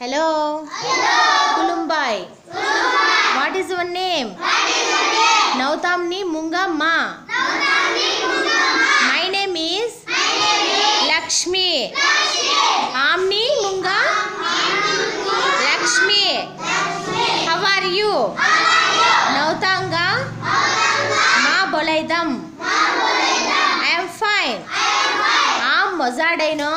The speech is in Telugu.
హలో కులుంబాయ్ వాట్ ఈస్ యువర్ నేమ్ నౌతామ్ని ముంగా మా మై నేమ్ ఈస్ లక్ష్మి ఆమ్ని ముంగా లక్ష్మి హవ్ ఆర్ యూ నౌతాంగా మా బొలైదం ఐఎమ్ ఫైన్ ఆమ్ మొజాడైనో